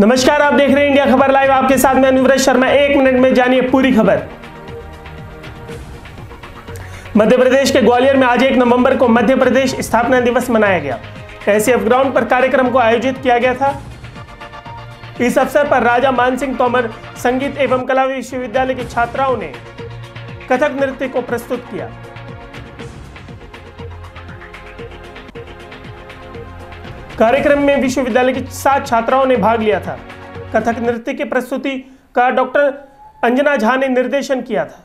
नमस्कार, आप देख रहे हैं इंडिया खबर लाइव। आपके साथ मैं अनुव्रत शर्मा। एक मिनट में जानिए पूरी खबर। मध्य प्रदेश के ग्वालियर में आज एक नवंबर को मध्य प्रदेश स्थापना दिवस मनाया गया। एफ़ ग्राउंड पर कार्यक्रम को आयोजित किया गया था। इस अवसर पर राजा मानसिंह तोमर, संगीत एवं कला विश्वविद्यालय की छात्राओं ने कथक नृत्य को प्रस्तुत किया। कार्यक्रम में विश्वविद्यालय की सात छात्राओं ने भाग लिया था। कथक नृत्य की प्रस्तुति का डॉक्टर अंजना झा ने निर्देशन किया था।